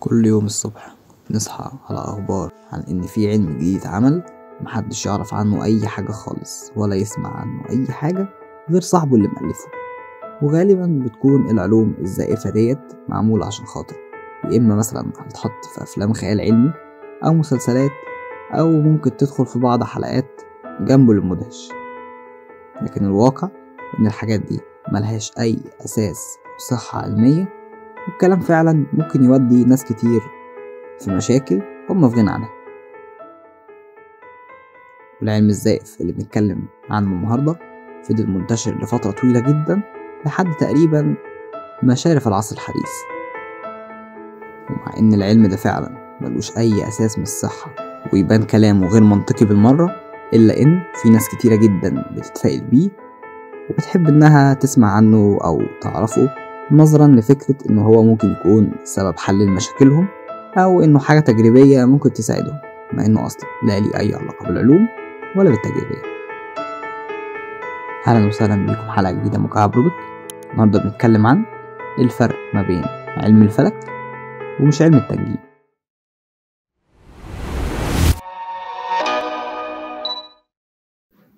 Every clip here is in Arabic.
كل يوم الصبح نصحى على أخبار عن إن في علم جديد اتعمل محدش يعرف عنه أي حاجة خالص ولا يسمع عنه أي حاجة غير صاحبه اللي مألفه. وغالبا بتكون العلوم الزائفة ديت معمولة عشان خاطر يا إما مثلا هتتحط في أفلام خيال علمي أو مسلسلات أو ممكن تدخل في بعض حلقات جنبه للمدهش لكن الواقع إن الحاجات دي ملهاش أي أساس صحة علمية والكلام فعلا ممكن يودي ناس كتير في مشاكل هم في غنى عنها. والعلم الزائف اللي بنتكلم عنه النهاردة فضل منتشر لفترة طويلة جدا لحد تقريبا مشارف العصر الحديث. ومع إن العلم ده فعلا ملوش أي أساس من الصحة ويبان كلامه غير منطقي بالمرة إلا إن في ناس كتيرة جدا بتتفائل بيه وبتحب إنها تسمع عنه أو تعرفه نظرا لفكرة إنه هو ممكن يكون سبب حل لمشاكلهم أو إنه حاجة تجريبية ممكن تساعدهم مع إنه أصلا لا ليه أي علاقة بالعلوم ولا بالتجريبية. أهلا وسهلا بيكم حلقة جديدة من مكعب روبك. النهاردة بنتكلم عن الفرق ما بين علم الفلك ومش علم التنجيم.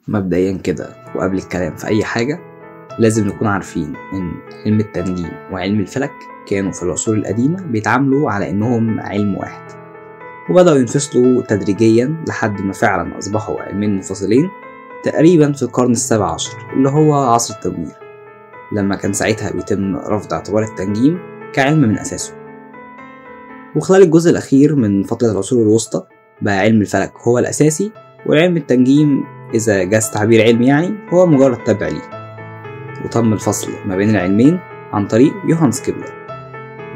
مبدئيا كده وقبل الكلام في أي حاجة لازم نكون عارفين إن علم التنجيم وعلم الفلك كانوا في العصور القديمة بيتعاملوا على إنهم علم واحد. وبدأوا ينفصلوا تدريجيا لحد ما فعلا أصبحوا علمين منفصلين تقريبا في القرن السابع عشر اللي هو عصر التنوير لما كان ساعتها بيتم رفض اعتبار التنجيم كعلم من أساسه. وخلال الجزء الأخير من فترة العصور الوسطى بقى علم الفلك هو الأساسي وعلم التنجيم إذا جاز تعبير علمي يعني هو مجرد تبع ليه. وتم الفصل ما بين العلمين عن طريق يوهانس كيبلر.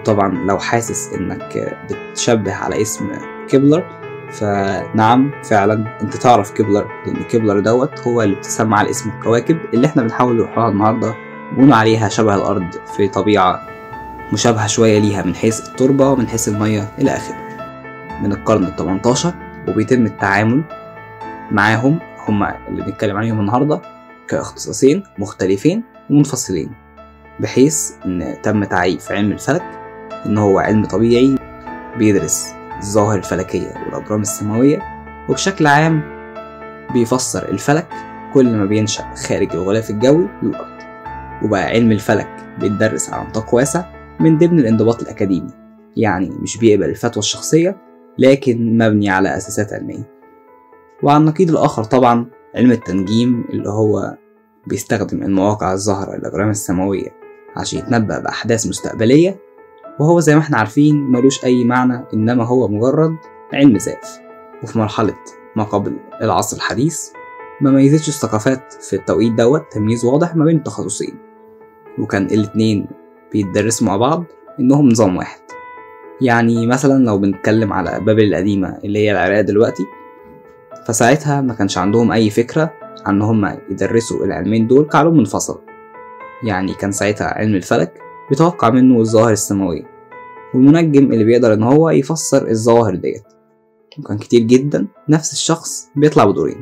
وطبعا لو حاسس إنك بتشبه على اسم كيبلر فنعم فعلا أنت تعرف كيبلر لأن كيبلر دوت هو اللي بتسمى على اسم الكواكب اللي إحنا بنحاول نروح لها النهارده ونقول عليها شبه الأرض في طبيعة مشابهة شوية ليها من حيث التربة ومن حيث المية إلى آخره. من القرن ال 18 وبيتم التعامل معاهم هما اللي بنتكلم عليهم النهارده كأختصاصين مختلفين ومنفصلين بحيث إن تم تعريف علم الفلك إن هو علم طبيعي بيدرس الظواهر الفلكية والأجرام السماوية وبشكل عام بيفسر الفلك كل ما بينشأ خارج الغلاف الجوي للأرض. وبقى علم الفلك بيتدرس على نطاق واسع من ضمن الانضباط الأكاديمي يعني مش بيقبل الفتوى الشخصية لكن مبني على أساسات علمية. وعلى النقيض الآخر طبعا علم التنجيم اللي هو بيستخدم المواقع الظاهرة الأجرام السماوية عشان يتنبأ بأحداث مستقبلية وهو زي ما إحنا عارفين ملوش أي معنى إنما هو مجرد علم زائف وفي مرحلة ما قبل العصر الحديث ما ميزتش الثقافات في التوقيت دوت تمييز واضح ما بين التخصصين. وكان الاتنين بيتدرسوا مع بعض إنهم نظام واحد. يعني مثلا لو بنتكلم على بابل القديمة اللي هي العراق دلوقتي فساعتها ما كانش عندهم أي فكرة عن هما يدرسوا العلمين دول كعلوم منفصلة. يعني كان ساعتها علم الفلك بيتوقع منه الظواهر السماوية والمنجم اللي بيقدر إن هو يفسر الظواهر ديت. وكان كتير جدا نفس الشخص بيطلع بدورين.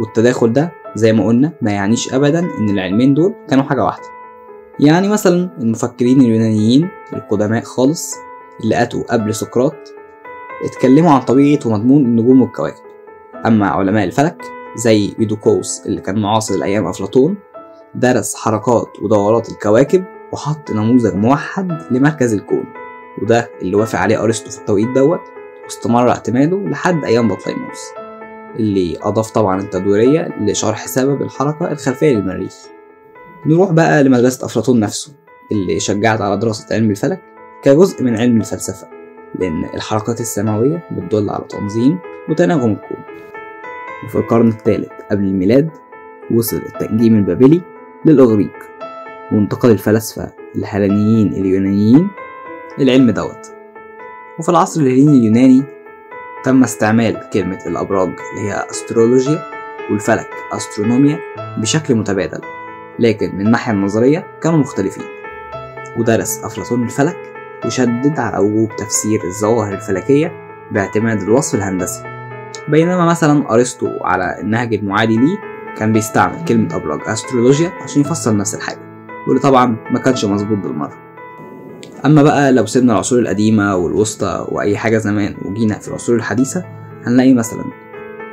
والتداخل ده زي ما قلنا ما يعنيش أبدا إن العلمين دول كانوا حاجة واحدة. يعني مثلا المفكرين اليونانيين القدماء خالص اللي أتوا قبل سقراط اتكلموا عن طبيعة ومضمون النجوم والكواكب. أما علماء الفلك زي يودوكوس اللي كان معاصر لأيام أفلاطون درس حركات ودورات الكواكب وحط نموذج موحد لمركز الكون وده اللي وافق عليه أرسطو في التوقيت دوت واستمر اعتماده لحد أيام بطليموس اللي أضاف طبعا التدويرية لشرح سبب الحركة الخلفية للمريخ. نروح بقى لمدرسة أفلاطون نفسه اللي شجعت على دراسة علم الفلك كجزء من علم الفلسفة لأن الحركات السماوية بتدل على تنظيم وتناغم الكون. وفي القرن الثالث قبل الميلاد وصل التنجيم البابلي للإغريق وانتقل الفلاسفة الهلينيين اليونانيين للعلم دوت. وفي العصر الهليني اليوناني تم استعمال كلمة الأبراج اللي هي أسترولوجيا والفلك أسترونوميا بشكل متبادل لكن من الناحية النظرية كانوا مختلفين. ودرس أفلاطون الفلك وشدد على وجوب تفسير الظواهر الفلكية باعتماد الوصف الهندسي. بينما مثلا أرسطو على النهج المعادي ليه كان بيستعمل كلمة أبراج أسترولوجيا عشان يفسر نفس الحاجة واللي طبعا ما كانش مظبوط بالمرة. أما بقى لو سيبنا العصور القديمة والوسطى وأي حاجة زمان وجينا في العصور الحديثة هنلاقي مثلا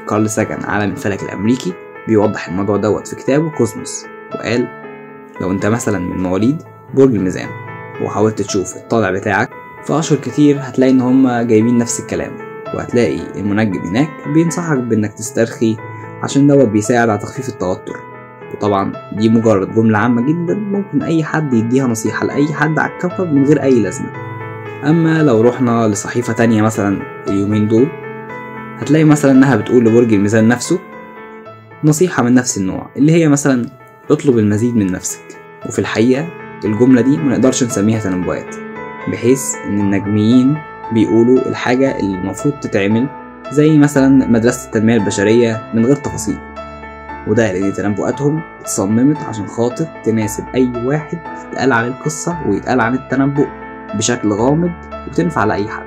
كارل ساجان عالم الفلك الأمريكي بيوضح الموضوع دوت في كتابه كوزموس وقال لو أنت مثلا من مواليد برج الميزان وحاولت تشوف الطالع بتاعك في أشهر كتير هتلاقي إن هما جايبين نفس الكلام. وهتلاقي المنجم هناك بينصحك بإنك تسترخي عشان دوت بيساعد على تخفيف التوتر. وطبعا دي مجرد جملة عامة جدا ممكن أي حد يديها نصيحة لأي حد على الكوكب من غير أي لازمة. أما لو رحنا لصحيفة تانية مثلا اليومين دول هتلاقي مثلا إنها بتقول لبرج الميزان نفسه نصيحة من نفس النوع اللي هي مثلا اطلب المزيد من نفسك. وفي الحقيقة الجملة دي منقدرش نسميها تنبؤات بحيث إن النجميين بيقولوا الحاجة اللي المفروض تتعمل زي مثلا مدرسة التنمية البشرية من غير تفاصيل. وده لأن تنبؤاتهم اتصممت عشان خاطر تناسب أي واحد يتقال عن القصة ويتقال عن التنبؤ بشكل غامض وتنفع لأي حد.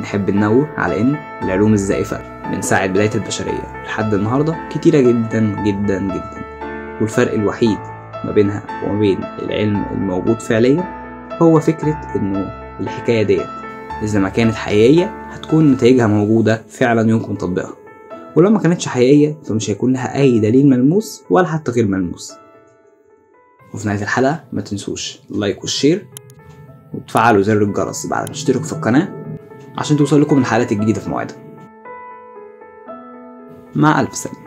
نحب ننوه على إن العلوم الزائفة من ساعة بداية البشرية لحد النهاردة كتيرة جدا جدا جدا. والفرق الوحيد ما بينها وما بين العلم الموجود فعليا هو فكرة إنه الحكاية ديت. إذا ما كانت حقيقية هتكون نتائجها موجودة فعلا يمكن تطبيقها. ولو ما كانتش حقيقية فمش هيكون لها أي دليل ملموس ولا حتى غير ملموس. وفي نهاية الحلقة ما تنسوش اللايك والشير وتفعلوا زر الجرس بعد ما تشتركوا في القناة عشان توصل لكم الحلقات الجديدة في موعدها مع ألف سلامة.